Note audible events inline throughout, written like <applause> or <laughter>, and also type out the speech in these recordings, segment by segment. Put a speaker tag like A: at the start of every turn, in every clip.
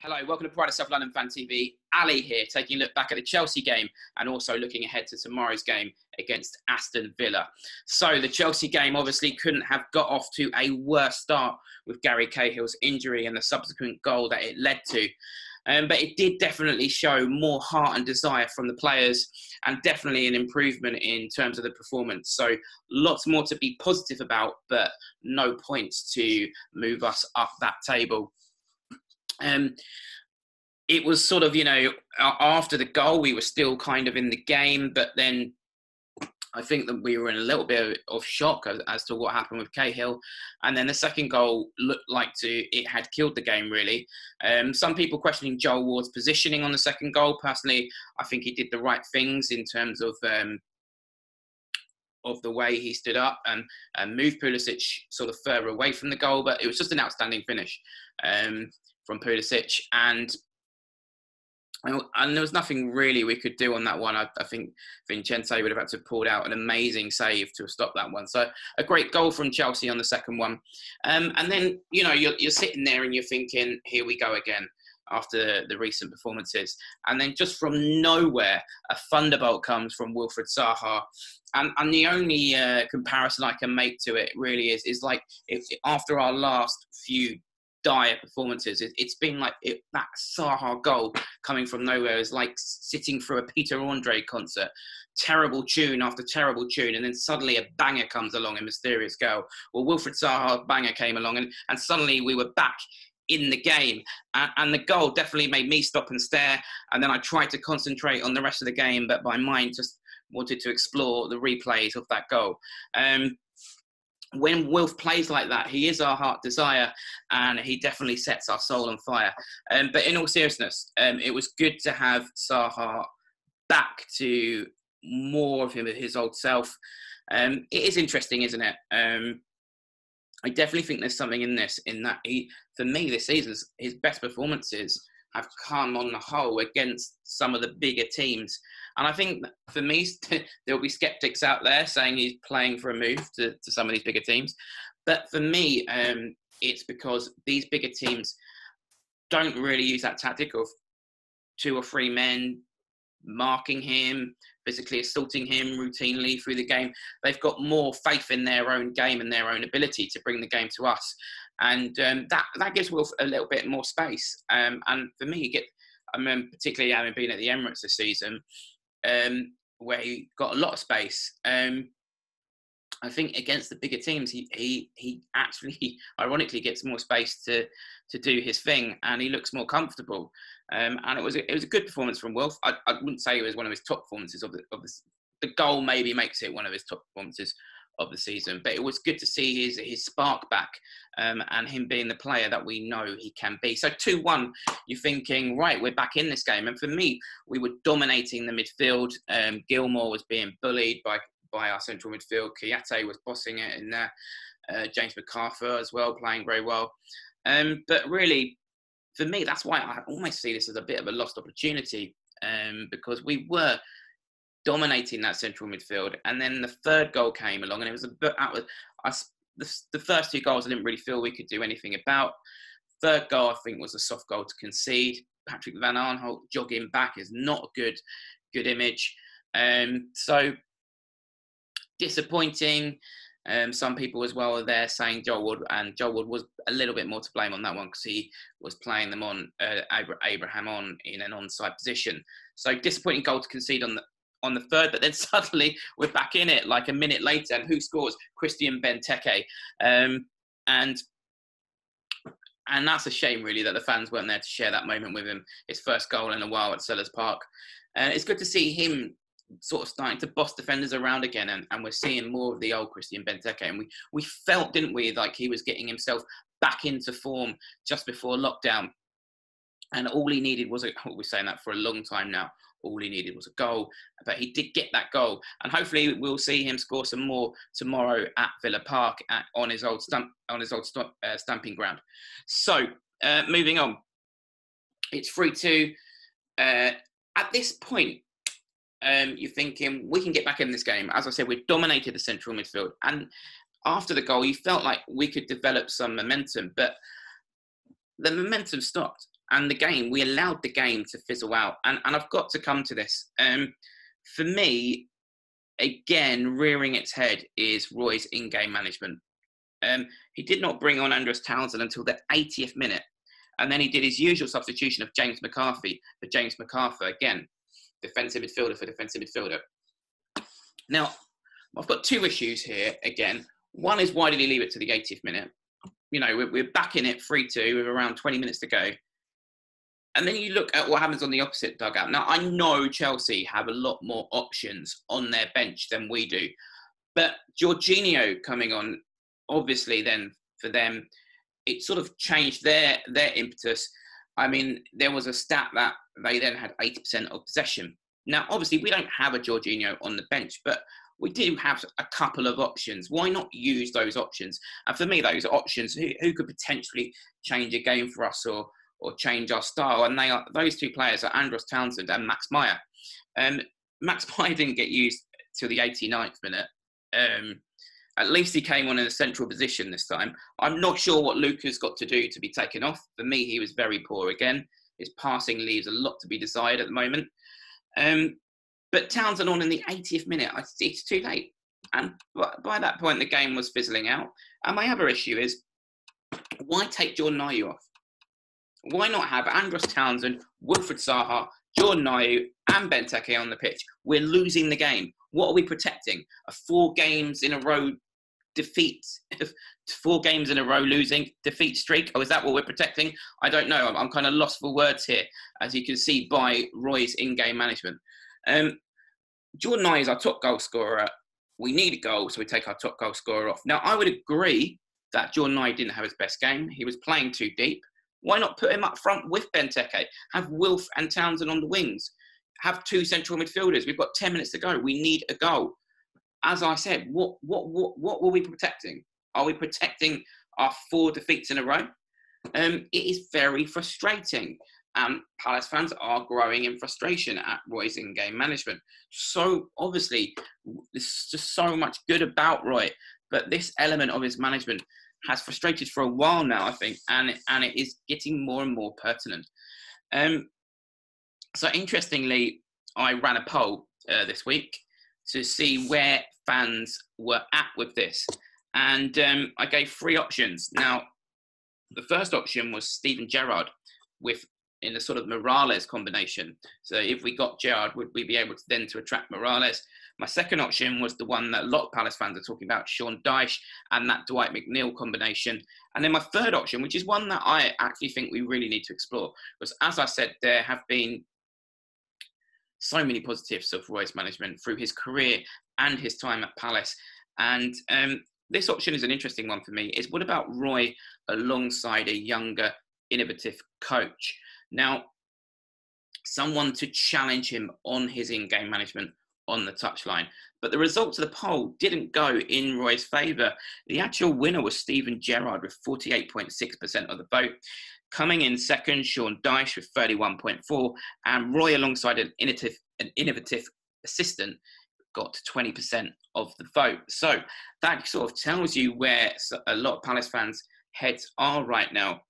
A: Hello, welcome to Pride of South London Fan TV. Ali here, taking a look back at the Chelsea game and also looking ahead to tomorrow's game against Aston Villa. So, the Chelsea game obviously couldn't have got off to a worse start with Gary Cahill's injury and the subsequent goal that it led to. Um, but it did definitely show more heart and desire from the players and definitely an improvement in terms of the performance. So, lots more to be positive about, but no points to move us up that table. Um, it was sort of, you know, after the goal, we were still kind of in the game, but then I think that we were in a little bit of shock as, to what happened with Cahill. And then the second goal looked like to it had killed the game really. Um, some people questioning Joel Ward's positioning on the second goal. Personally, I think he did the right things in terms of um, of the way he stood up and, and moved Pulisic sort of further away from the goal. But it was just an outstanding finish. Um, from Pulisic, and and there was nothing really we could do on that one. I, I, think Vincenzo would have had to have pulled out an amazing save to stop that one. So a great goal from Chelsea on the second one. Um, and then, you know, you're, you're sitting there and you're thinking, here we go again after the recent performances. And then just from nowhere, a thunderbolt comes from Wilfried Zaha. And, and the only uh, comparison I can make to it really is, is like if after our last few dire performances. It, has been like it, that Zaha goal coming from nowhere is like sitting through a Peter Andre concert. Terrible tune after terrible tune, and then suddenly a banger comes along, a mysterious girl. Well, Wilfried Zaha banger came along, and, and suddenly we were back in the game. And, and, the goal definitely made me stop and stare. And then I tried to concentrate on the rest of the game, but my mind just wanted to explore the replays of that goal. Um, when Wilf plays like that, he is our heart desire, and he definitely sets our soul on fire. Um, but in all seriousness, um, it was good to have Zaha back to more of him, his old self. Um, it is interesting, isn't it? Um, I definitely think there's something in this, in that he, for me, this season, his best performances have come on the whole against some of the bigger teams. And I think for me, <laughs> there'll be skeptics out there saying he's playing for a move to, to some of these bigger teams. But for me, um, it's because these bigger teams don't really use that tactic of two or three men marking him, physically assaulting him routinely through the game. They've got more faith in their own game and their own ability to bring the game to us and um, that that gives Wilf a little bit more space. Um, and for me, get I mean, particularly having been at the Emirates this season, um, where he got a lot of space. Um, I think against the bigger teams, he he he actually, <laughs> ironically, gets more space to to do his thing, and he looks more comfortable. Um, and it was a, it was a good performance from Wilf. I, I wouldn't say it was one of his top performances of the of the, the goal. Maybe makes it one of his top performances of the season. But it was good to see his his spark back um, and him being the player that we know he can be. So two one, you're thinking right, we're back in this game. And for me, we were dominating the midfield. Um, Gilmour was being bullied by by our central midfield. Kouyaté was bossing it in there. Uh, James McArthur as well, playing very well. Um, but really, for me, that's why I almost see this as a bit of a lost opportunity um, because we were dominating that central midfield. And then the third goal came along, and it was a bit out of the, the first two goals. I didn't really feel we could do anything about. Third goal, I think, was a soft goal to concede. Patrick Van Aanholt jogging back is not a good good image. Um, so disappointing. Um, some people as well are there saying Joel Ward, and Joel Ward was a little bit more to blame on that one because he was playing them on uh, Abraham on in an onside position. So disappointing goal to concede on the on the third, but then <laughs> suddenly we're back in it like a minute later. And who scores? Christian Benteke. Um, and and that's a shame, really, that the fans weren't there to share that moment with him. His first goal in a while at Selhurst Park. Uh, it's good to see him sort of starting to boss defenders around again, and, and we're seeing more of the old Christian Benteke. And we, we felt, didn't we, like he was getting himself back into form just before lockdown. And all he needed was, a, <laughs> we're saying that for a long time now, all he needed was a goal, but he did get that goal, and hopefully we'll see him score some more tomorrow at Villa Park at, on his old stump on his old uh, stamping ground. So uh, moving on, it's three two. Uh, at this point, um, you're thinking we can get back in this game. As I said, we've dominated the central midfield, and after the goal, you felt like we could develop some momentum, but the momentum stopped and the game, we allowed the game to fizzle out. And, and I've got to come to this. Um, for me, again, rearing its head is Roy's in game management. Um, he did not bring on Andros Townsend until the 80th minute. And then he did his usual substitution of James McCarthy for James McArthur, again, defensive midfielder for defensive midfielder. Now, I've got two issues here again. One is why did he leave it to the 80th minute? You know, we're, we're back in it 3 2 with around 20 minutes to go. And then you look at what happens on the opposite dugout. Now, I know Chelsea have a lot more options on their bench than we do. But Jorginho coming on, obviously, then for them, it sort of changed their, their impetus. I mean, there was a stat that they then had 80% of possession. Now, obviously, we don't have a Jorginho on the bench, but we do have a couple of options. Why not use those options? And for me, those options who, who could potentially change a game for us or or change our style. And they are those two players are Andros Townsend and Max Meyer. Um, Max <laughs> Meyer didn't get used till the 89th minute. Um, at least he came on in a central position this time. I'm not sure what Luka's got to do to be taken off. For me, he was very poor again. His passing leaves a lot to be desired at the moment. Um, but Townsend on in the 80th minute, it's too late. And by that point, the game was fizzling out. And my other issue is, why take Jordan Ayew off? Why not have Andros Townsend, Wilfried Zaha, Jordan Ayew, and Benteke on the pitch? We're losing the game. What are we protecting? A four games in a row defeat, four games in a row losing defeat streak? Or is that what we're protecting? I don't know. I'm, I'm kind of lost for words here, as you can see by Roy's in-game management. Um, Jordan Ayew is our top goal scorer. We need a goal, so we take our top goal scorer off. Now, I would agree that Jordan Ayew didn't have his best game. He was playing too deep. Why not put him up front with Benteke? Have Wilf and Townsend on the wings. Have two central midfielders. We've got 10 minutes to go. We need a goal. As I said, what, what, what, what were we protecting? Are we protecting our four defeats in a row? Um, it is very frustrating. Um, Palace fans are growing in frustration at Roy's in game management. So, obviously, there's just so much good about Roy, but this element of his management has frustrated for a while now, I think, and and it is getting more and more pertinent. Um, so interestingly, I ran a poll uh, this week to see where fans were at with this, and um, I gave three options. Now, the first option was Steven Gerrard with in a sort of Morelos combination. So if we got Gerrard, would we be able to then to attract Morelos? My second option was the one that a lot of Palace fans are talking about, Sean Dyche and that Dwight McNeil combination. And then my third option, which is one that I actually think we really need to explore, was as I said, there have been so many positives of Roy's management through his career and his time at Palace. And um, this option is an interesting one for me. Is what about Roy alongside a younger, innovative coach? Now, someone to challenge him on his in-game management on the touchline. But the results of the poll didn't go in Roy's favour. The actual winner was Steven Gerrard with 48.6% of the vote. Coming in second, Sean Dyche with 31.4, and Roy, alongside an innovative, an innovative assistant, got 20% of the vote. So that sort of tells you where a lot of Palace fans' heads are right now.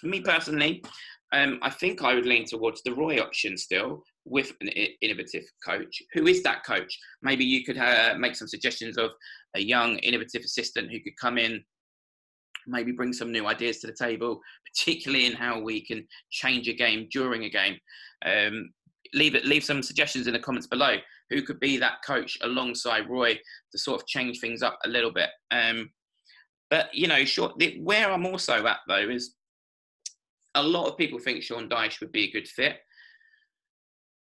A: For me personally, um, I think I would lean towards the Roy option still with an innovative coach. Who is that coach? Maybe you could uh, make some suggestions of a young, innovative assistant who could come in, maybe bring some new ideas to the table, particularly in how we can change a game during a game. Um, leave it, leave some suggestions in the comments below. Who could be that coach alongside Roy to sort of change things up a little bit? Um, but you know, short, where I'm also at though is a lot of people think Sean Dyche would be a good fit.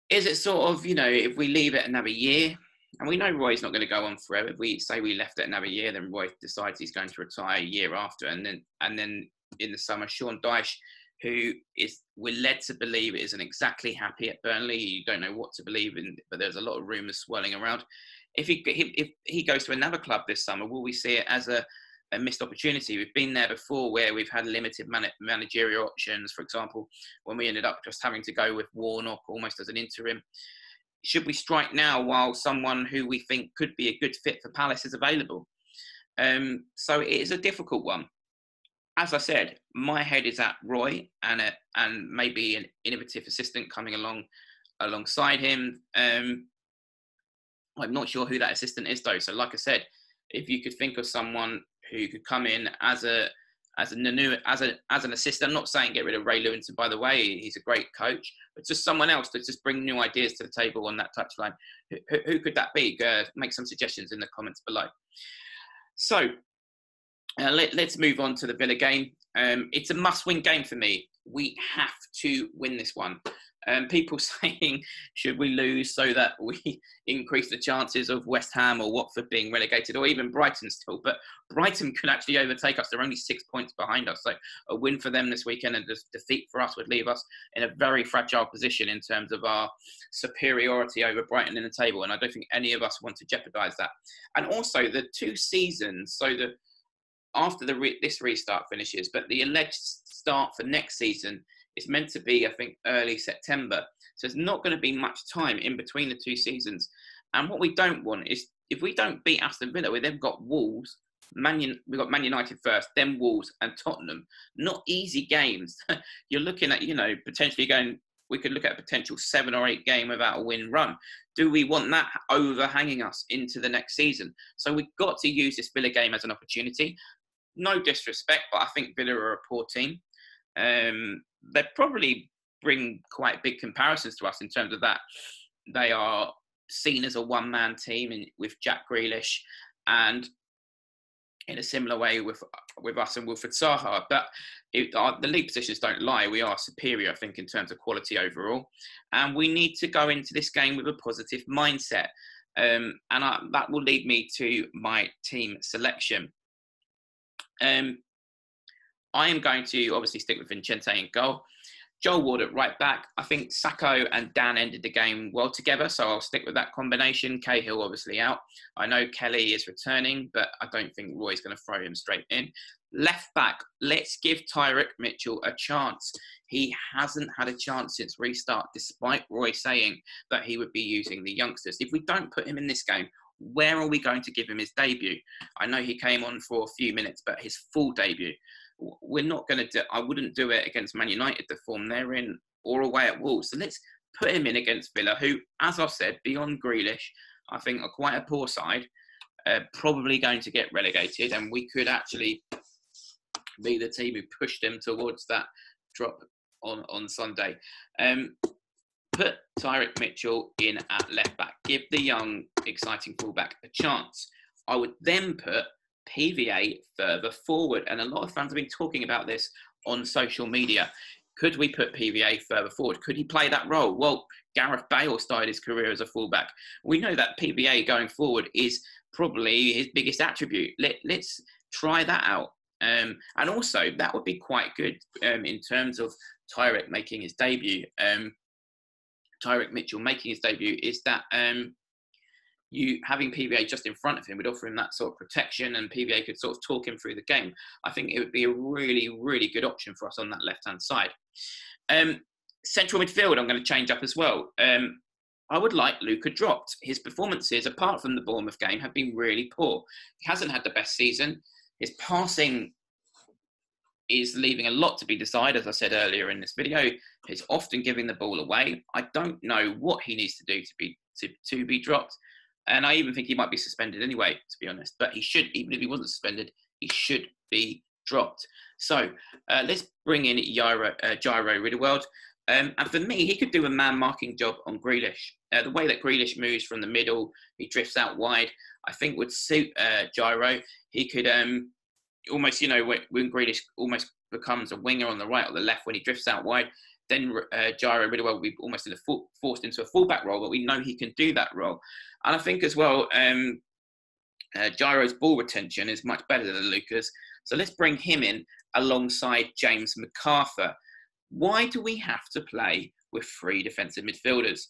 A: Is it sort of, you know, if we leave it another year, and we know Roy's not going to go on forever. If we say we left it another year, then Roy decides he's going to retire a year after, and then and then in the summer, Sean Dyche, who is we're led to believe isn't exactly happy at Burnley. You don't know what to believe in, but there's a lot of rumours swirling around. If he if he goes to another club this summer, will we see it as a a missed opportunity. We've been there before where we've had limited man- managerial options. For example, when we ended up just having to go with Warnock almost as an interim. Should we strike now while someone who we think could be a good fit for Palace is available? Um, so it is a difficult one. as I said, my head is at Roy and a, and maybe an innovative assistant coming along alongside him. Um, I'm not sure who that assistant is though. So, like I said, if you could think of someone who could come in as a as a new as a as an assistant. I'm not saying get rid of Ray Lewington, by the way. He's a great coach, but just someone else to just bring new ideas to the table on that touchline. Who, who could that be? Uh, make some suggestions in the comments below. So uh, let, us move on to the Villa game. Um, it's a must-win game for me. We have to win this one. Um, people <laughs> saying, should we lose so that we <laughs> increase the chances of West Ham or Watford being relegated, or even Brighton still? But Brighton could actually overtake us. They're only six points behind us. So a win for them this weekend and a defeat for us would leave us in a very fragile position in terms of our superiority over Brighton in the table. And I don't think any of us want to jeopardise that. And also the two seasons, so the after the re- this restart finishes, but the alleged start for next season it's meant to be, I think, early September. So it's not going to be much time in between the two seasons. And what we don't want is if we don't beat Aston Villa, we then got Wolves, Man, we've got Man United first, then Wolves and Tottenham. Not easy games. <laughs> You're looking at, you know, potentially going. We could look at a potential seven or eight game without a win run. Do we want that overhanging us into the next season? So we've got to use this Villa game as an opportunity. No disrespect, but I think Villa are a poor team. Um, they probably bring quite big comparisons to us in terms of that. They are seen as a one man team in, with Jack Grealish and in a similar way with with us and Wilfried Zaha. But it, our, the league positions don't lie. We are superior, I think, in terms of quality overall. And we need to go into this game with a positive mindset. Um, and I, that will lead me to my team selection. Um, I am going to obviously stick with Vincente in goal. Joel Ward at right back. I think Sakho and Dann ended the game well together, so I'll stick with that combination. Cahill obviously out. I know Kelly is returning, but I don't think Roy's going to throw him straight in. Left back, let's give Tyrick Mitchell a chance. He hasn't had a chance since restart, despite Roy saying that he would be using the youngsters. If we don't put him in this game, where are we going to give him his debut? I know he came on for a few minutes, but his full debut we're not going to do, I wouldn't do it against Man United, the form they're in, or away at Wolves. So let's put him in against Villa, who, as I've said, beyond Grealish, I think are quite a poor side, uh, probably going to get relegated, and we could actually be the team who pushed them towards that drop on, on Sunday. Um, put Tyrick Mitchell in at left back, give the young, exciting fullback a chance. I would then put PVA further forward. And a lot of fans have been talking about this on social media. Could we put PVA further forward? Could he play that role? Well, Gareth Bale started his career as a fullback. We know that PVA going forward is probably his biggest attribute. Let, let's try that out. Um, and also, that would be quite good um, in terms of Tyrick making his debut. Um, Tyrick Mitchell making his debut is that um, you having PVA just in front of him would offer him that sort of protection, and PVA could sort of talk him through the game. I think it would be a really, really good option for us on that left hand side. Um, central midfield, I'm going to change up as well. Um, I would like Luka dropped. His performances, apart from the Bournemouth game, have been really poor. He hasn't had the best season. His passing is leaving a lot to be desired, as I said earlier in this video. He's often giving the ball away. I don't know what he needs to do to be to, to be dropped. And I even think he might be suspended anyway, to be honest. But he should, even if he wasn't suspended, he should be dropped. So uh, let's bring in Jairo, uh, Jairo Riedewald. Um, and for me, he could do a man marking job on Grealish. Uh, the way that Grealish moves from the middle, he drifts out wide, I think would suit uh, Jairo. He could um, almost, you know, when, Grealish almost becomes a winger on the right or the left when he drifts out wide, then uh, Jairo Riedewald will be almost in a full, forced into a fullback role, but we know he can do that role. And I think as well, um, uh, Jairo's ball retention is much better than Luka's. So let's bring him in alongside James McArthur. Why do we have to play with three defensive midfielders?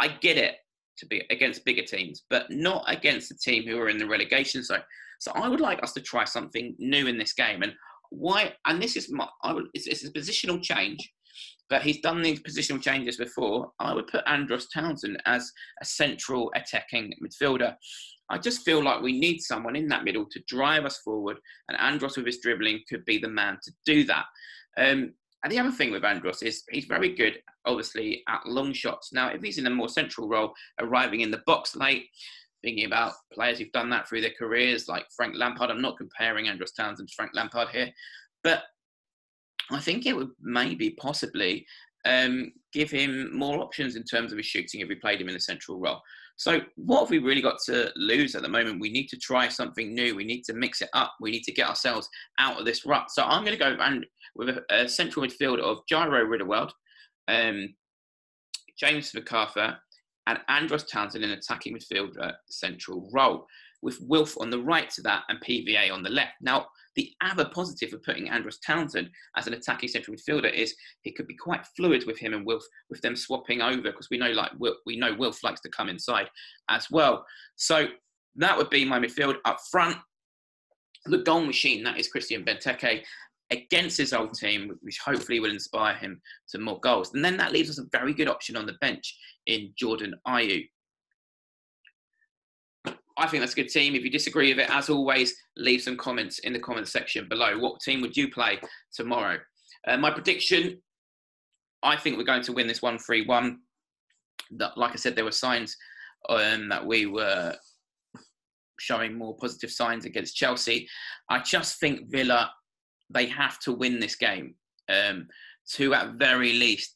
A: I get it to be against bigger teams, but not against the team who are in the relegation zone. So I would like us to try something new in this game. And why? And this is my, would, it's, it's a positional change but he's done these positional changes before. I would put Andros Townsend as a central attacking midfielder. I just feel like we need someone in that middle to drive us forward, and Andros with his dribbling could be the man to do that. Um, and the other thing with Andros is he's very good, obviously, at long shots. Now, if he's in a more central role, arriving in the box late, thinking about players who've done that through their careers, like Frank Lampard, I'm not comparing Andros Townsend to Frank Lampard here, but I think it would maybe possibly um, give him more options in terms of his shooting if we played him in a central role. So, what have we really got to lose at the moment? We need to try something new. We need to mix it up. We need to get ourselves out of this rut. So, I'm going to go and with a, a central midfield of Jairo Riedewald, um, James McArthur, and Andros Townsend in attacking midfielder central role, with Wilf on the right to that and PVA on the left. Now, the other positive of putting Andros Townsend as an attacking central midfielder is it could be quite fluid with him and Wilf, with them swapping over because we know like we know Wilf likes to come inside as well. So that would be my midfield up front. The goal machine that is Christian Benteke against his old team, which hopefully will inspire him to more goals. And then that leaves us a very good option on the bench in Jordan Ayew. I think that's a good team. If you disagree with it, as always, leave some comments in the comments section below. What team would you play tomorrow? Uh, my prediction I think we're going to win this 1 3 1. Like I said, there were signs um, that we were showing more positive signs against Chelsea. I just think Villa, they have to win this game. Um, to, at very least,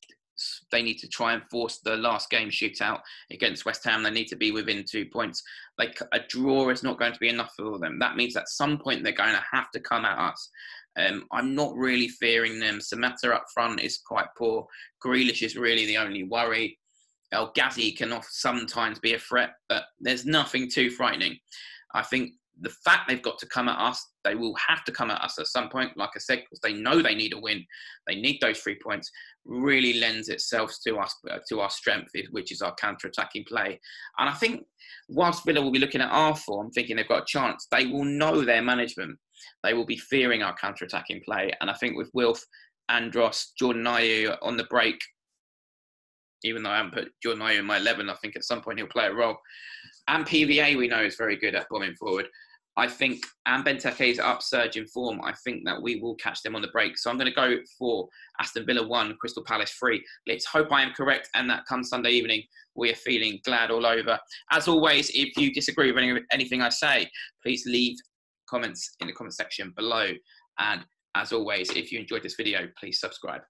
A: they need to try and force the last game shootout against West Ham. They need to be within two points. Like a draw is not going to be enough for them. That means at some point they're going to have to come at us. Um, I'm not really fearing them. Samatta up front is quite poor. Grealish is really the only worry. El Ghazi can sometimes be a threat, but there's nothing too frightening. I think the fact they've got to come at us, they will have to come at us at some point, like I said, because they know they need a win. They need those three points. Really lends itself to us uh, to our strength, which is our counter-attacking play. And I think whilst Villa will be looking at our form, thinking they've got a chance, they will know their management. They will be fearing our counter-attacking play. And I think with Wilf, Andros, Jordan Ayew on the break, even though I haven't put Jordan Ayew in my 11, I think at some point he'll play a role. And PVA, we know, is very good at bombing forward. I think, and Benteke's upsurge in form, I think that we will catch them on the break. So I'm going to go for Aston Villa 1, Crystal Palace 3. Let's hope I am correct, and that comes Sunday evening. We are feeling glad all over. As always, if you disagree with any, anything I say, please leave comments in the comment section below. And as always, if you enjoyed this video, please subscribe.